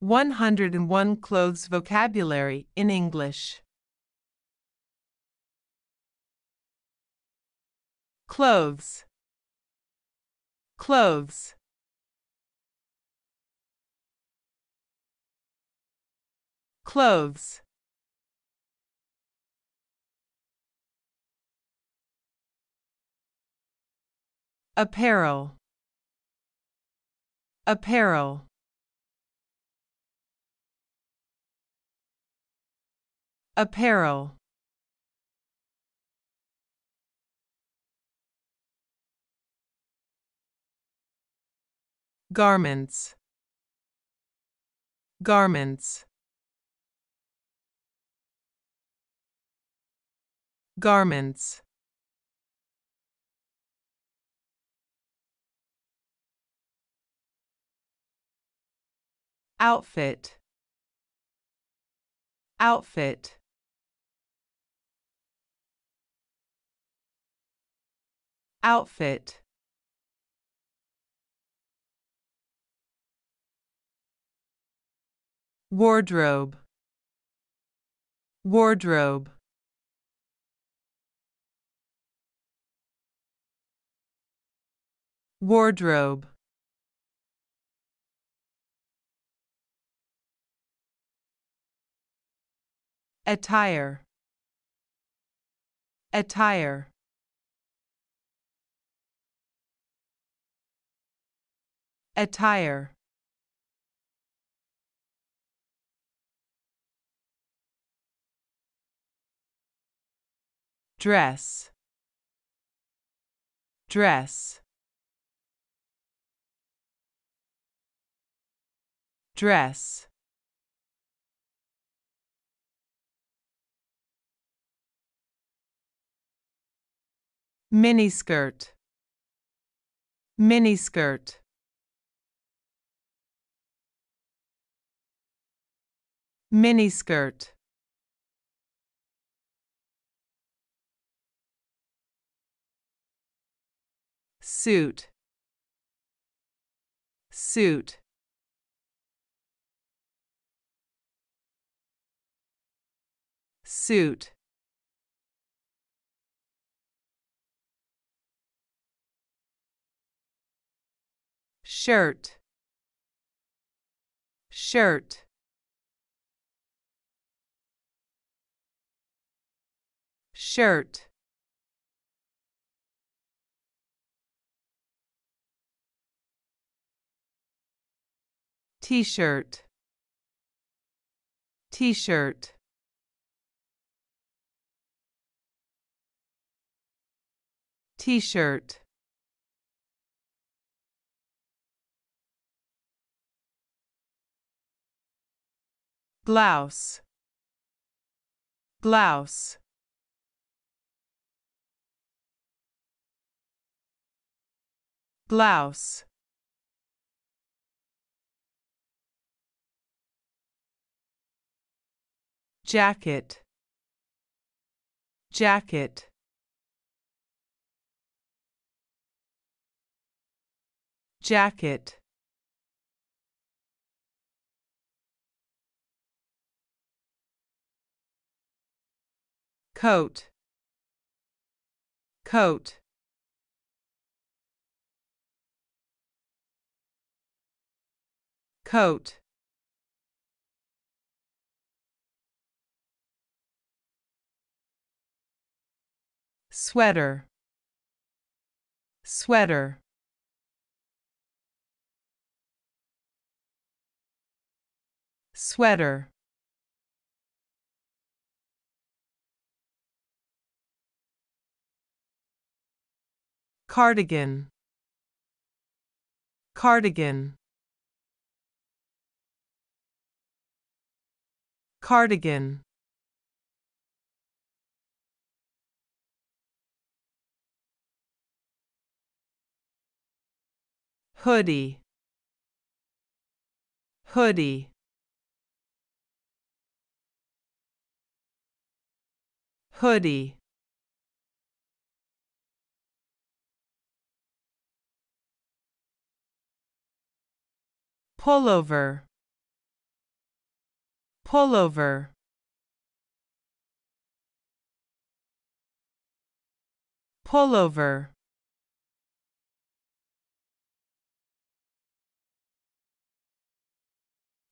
101 Clothes Vocabulary in English. Clothes. Clothes. Clothes. Apparel. Apparel. Apparel. Garments. Garments. Garments. Outfit. Outfit. Outfit. Wardrobe. Wardrobe. Wardrobe. Attire. Attire. Attire. Dress. Dress. Dress. Miniskirt. Miniskirt. Miniskirt. Suit. Suit. Suit. Shirt. Shirt. Shirt. T-shirt. T-shirt. T-shirt. Blouse. Blouse. Blouse. Jacket. Jacket. Jacket. Coat. Coat. Coat. Sweater. Sweater. Sweater. Cardigan. Cardigan. Cardigan. Hoodie. Hoodie. Hoodie. Pullover. Pullover, pullover,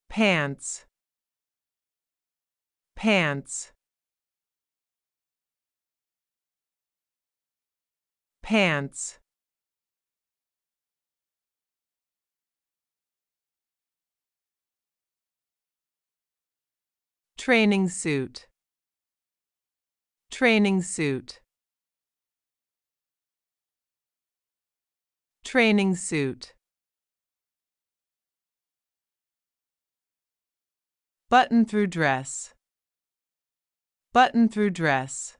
pants, pants, pants. Training suit. Training suit. Training suit. Button through dress. Button through dress.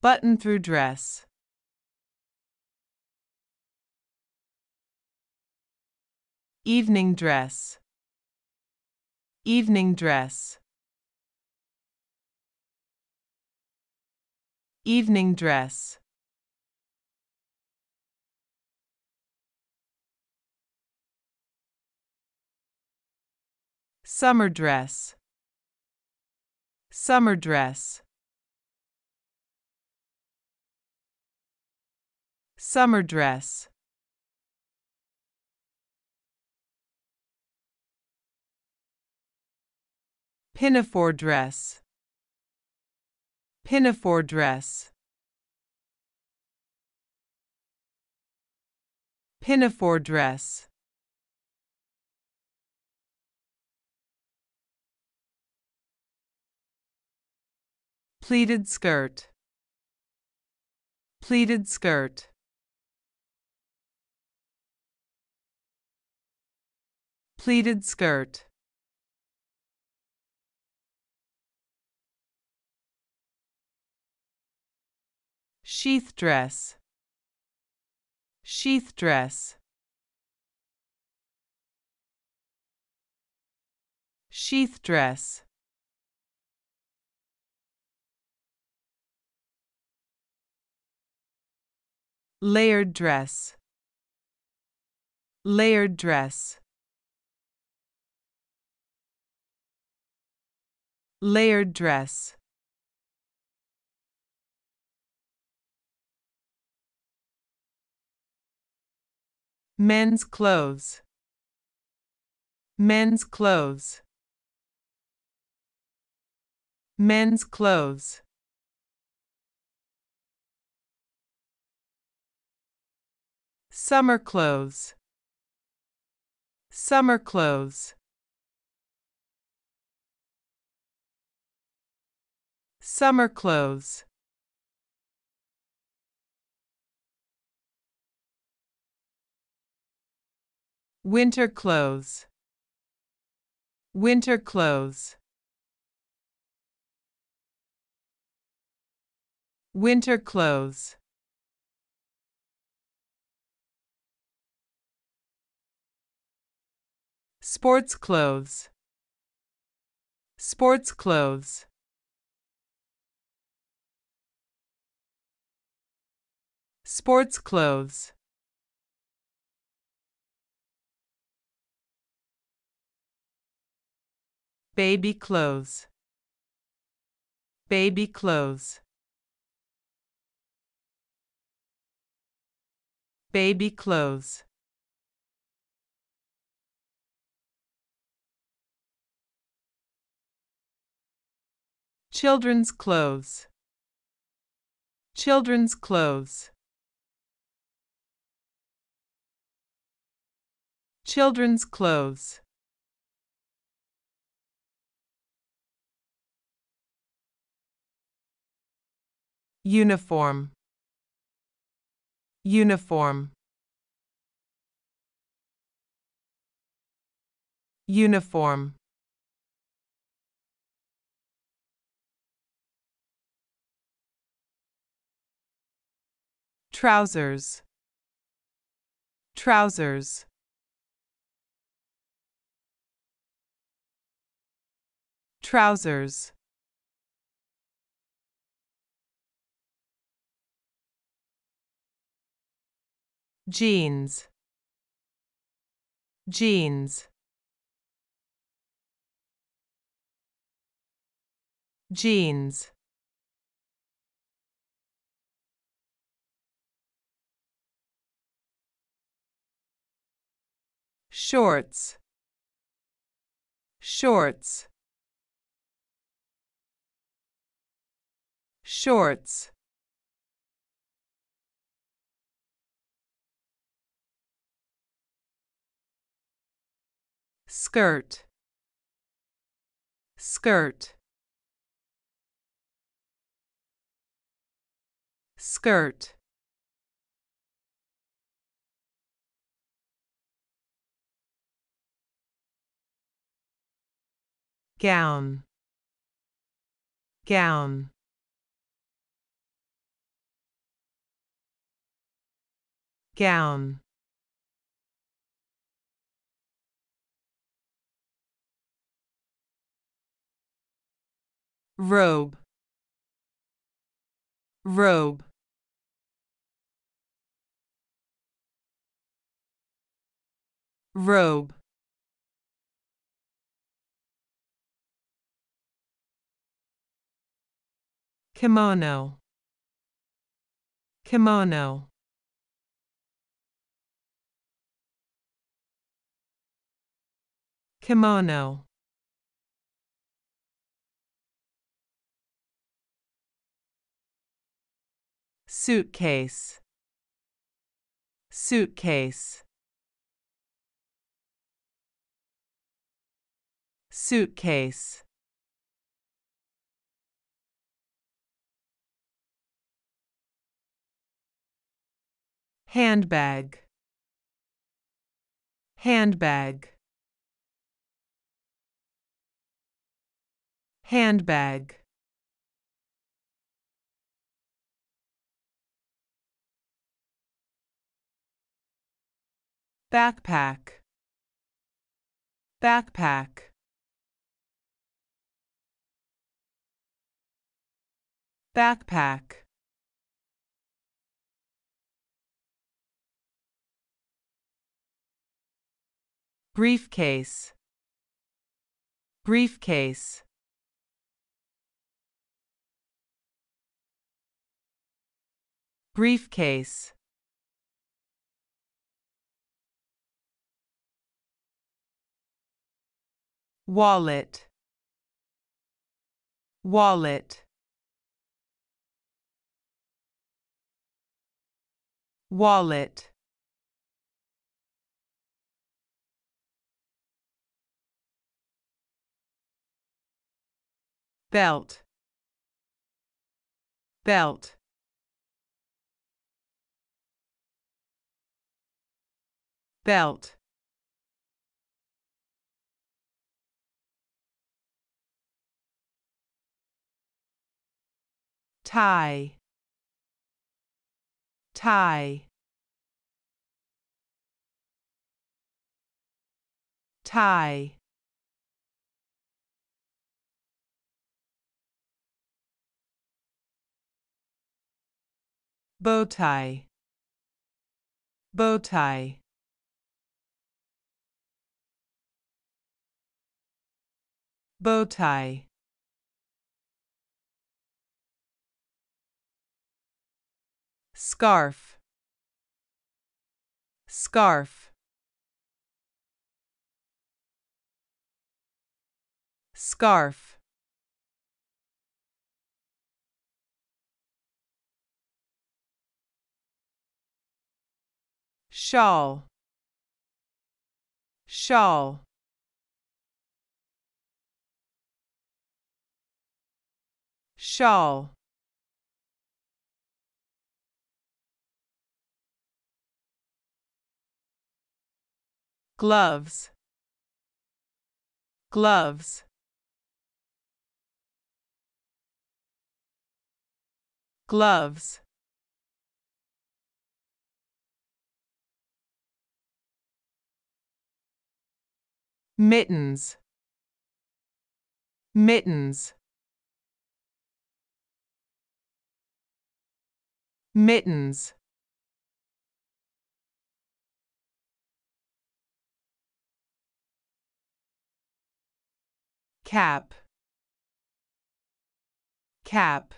Button through dress. Evening dress. Evening dress. Evening dress. Summer dress. Summer dress. Summer dress. Pinafore dress. Pinafore dress. Pinafore dress. Pleated skirt. Pleated skirt. Pleated skirt. Sheath dress. Sheath dress. Sheath dress. Layered dress. Layered dress. Layered dress. Men's clothes. Men's clothes. Men's clothes. Summer clothes. Summer clothes. Summer clothes. Winter clothes. Winter clothes. Winter clothes. Sports clothes. Sports clothes. Sports clothes. Baby clothes. Baby clothes. Baby clothes. Children's clothes. Children's clothes. Children's clothes. Uniform. Uniform. Uniform. Trousers. Trousers. Trousers. jeans. Jeans. Jeans. Shorts. Shorts. Shorts. Skirt, skirt, skirt. gown, gown. gown. Robe. Robe. Robe. Kimono. Kimono. Kimono suitcase. Suitcase. Suitcase. Handbag. Handbag. Handbag backpack. Backpack. Backpack. Briefcase. Briefcase. Briefcase wallet. Wallet. Wallet. Belt. Belt. Belt tie. Tie. Tie. Bow tie. Bow tie. Bow tie scarf. Scarf. Scarf. Shawl. Shawl. Shawl gloves. Gloves. Gloves. Mittens. Mittens. Mittens cap. Cap.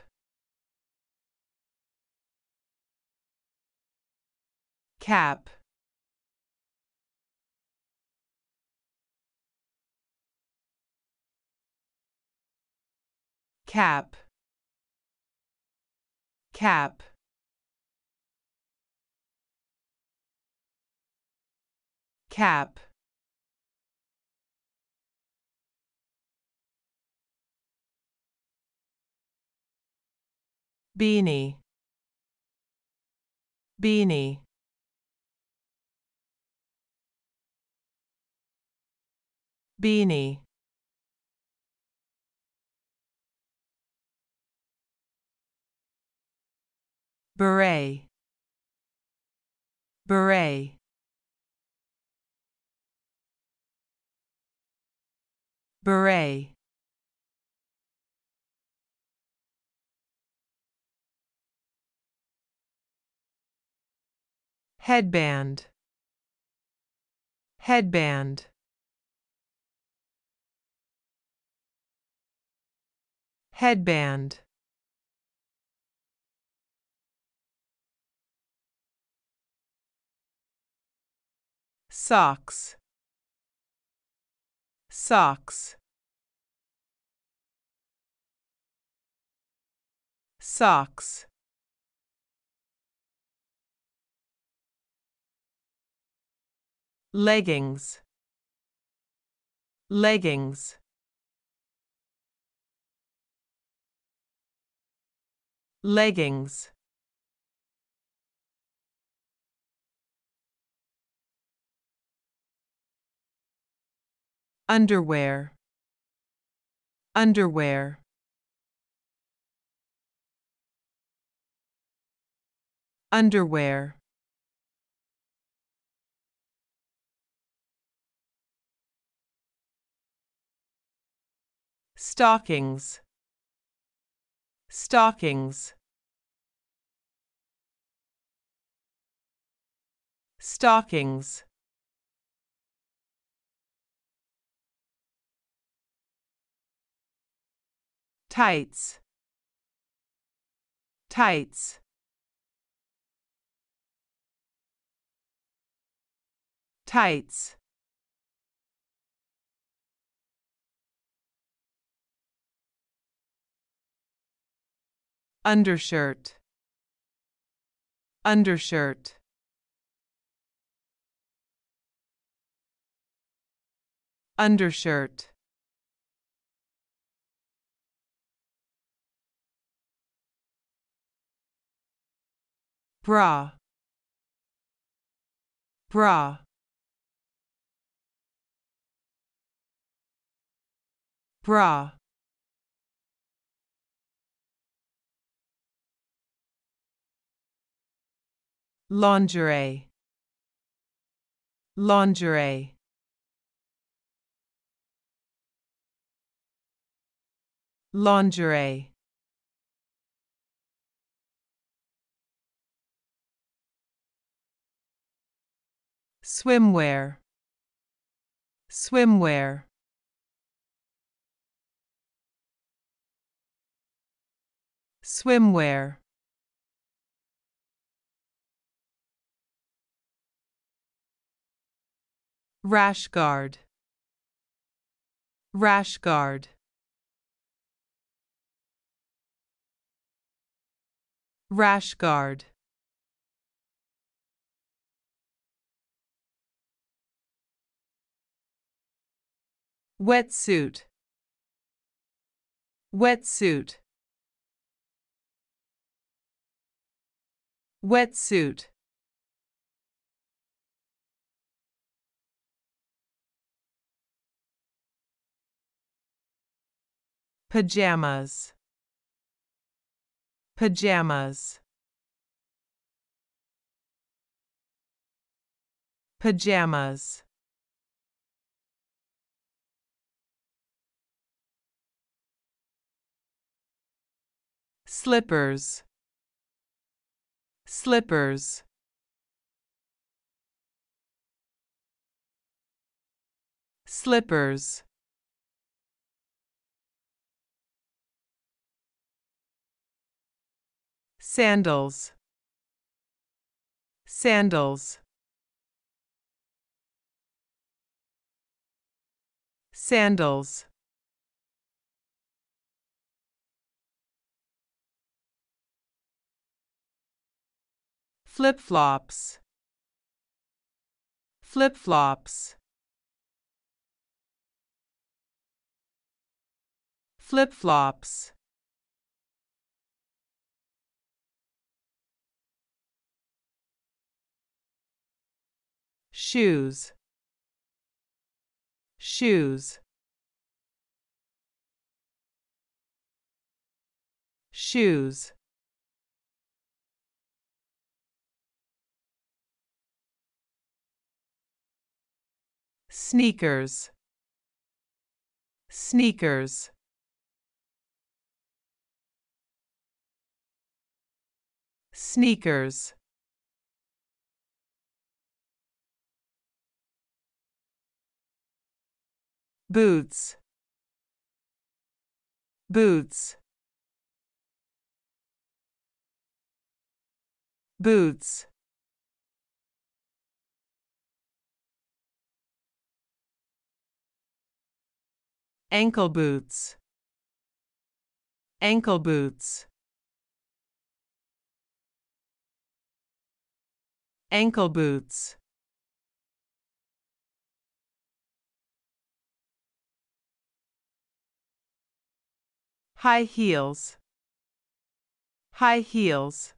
Cap. Cap. Cap. Cap beanie. Beanie. Beanie. Beret. Beret. Beret headband. Headband. Headband. Socks. Socks. Socks leggings. Leggings. Leggings. Underwear. Underwear. Underwear stockings. Stockings. Stockings. Tights. Tights. Tights undershirt. Undershirt. Undershirt. Bra. Bra. Bra lingerie. Lingerie. Lingerie. Swimwear. Swimwear. Swimwear rash guard. Rash guard. Rash guard. Wetsuit. Wetsuit. Wetsuit pajamas. Pajamas. Pajamas. Slippers. Slippers. Slippers sandals. Sandals. Sandals. Flip-flops. Flip-flops. Flip-flops shoes. Shoes. Shoes. Sneakers. Sneakers. Sneakers boots. Boots. Boots. Ankle boots. Ankle boots. Ankle boots high heels. High heels.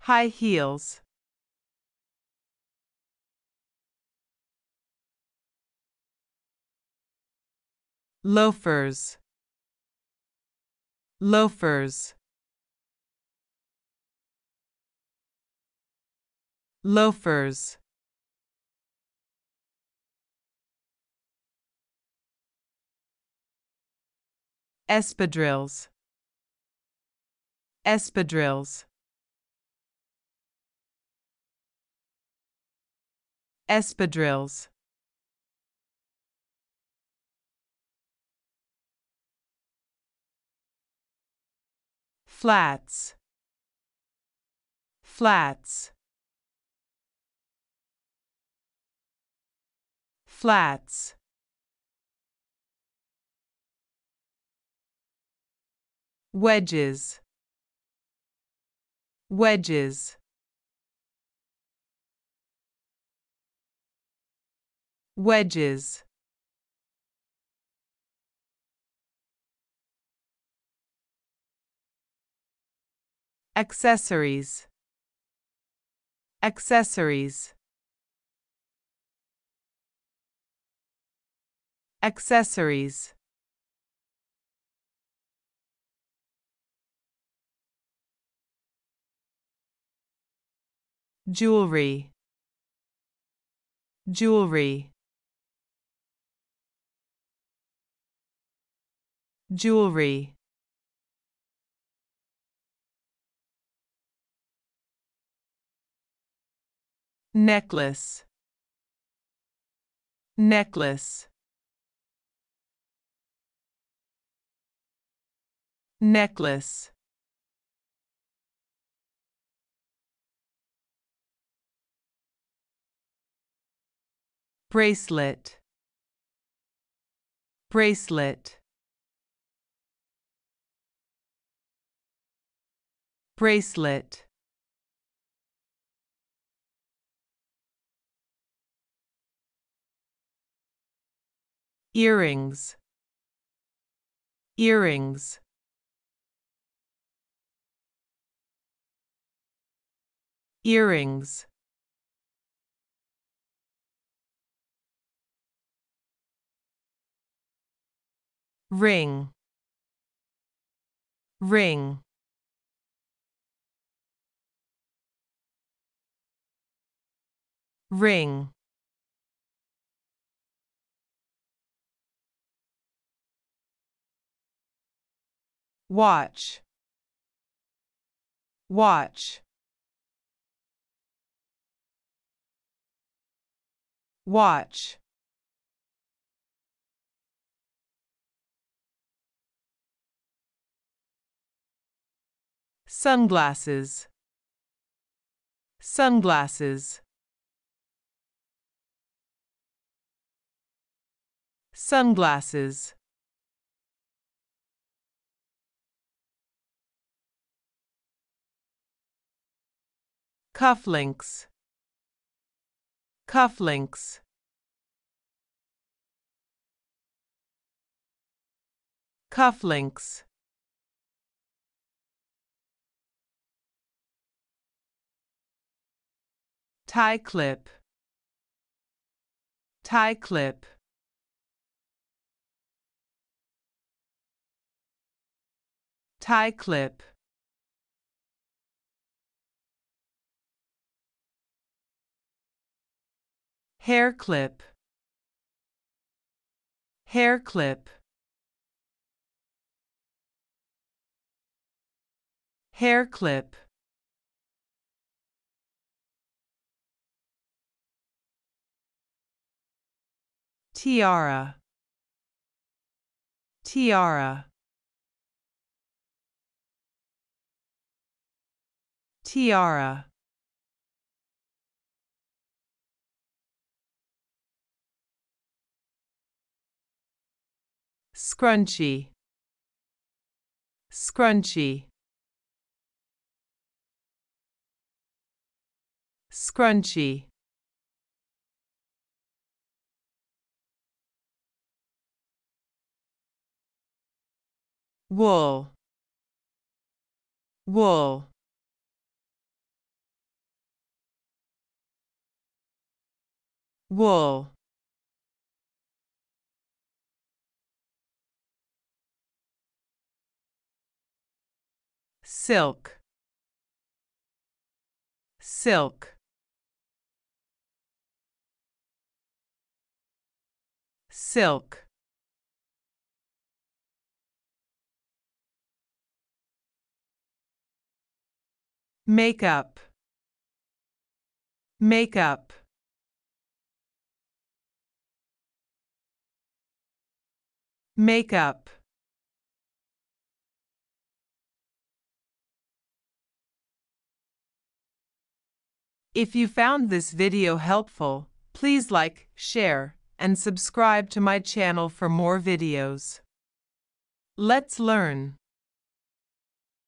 High heels. Loafers. Loafers. Loafers espadrilles. Espadrilles. Espadrilles. Flats. Flats. Flats wedges. Wedges. Wedges. Accessories. Accessories. Accessories jewelry. Jewelry. Jewelry. Necklace. Necklace. Necklace bracelet. Bracelet. Bracelet. Earrings. Earrings. Earrings ring. Ring. Ring. Watch. Watch. Watch sunglasses, sunglasses, sunglasses. Cufflinks, cufflinks. Cufflinks. Tie clip. Tie clip. Tie clip. Hair clip. Hair clip. Hair clip tiara. Tiara. Tiara. Scrunchie scrunchie scrunchie wool wool wool silk silk silk Makeup. Makeup. Makeup. If you found this video helpful, please like, share, and subscribe to my channel for more videos. Let's learn.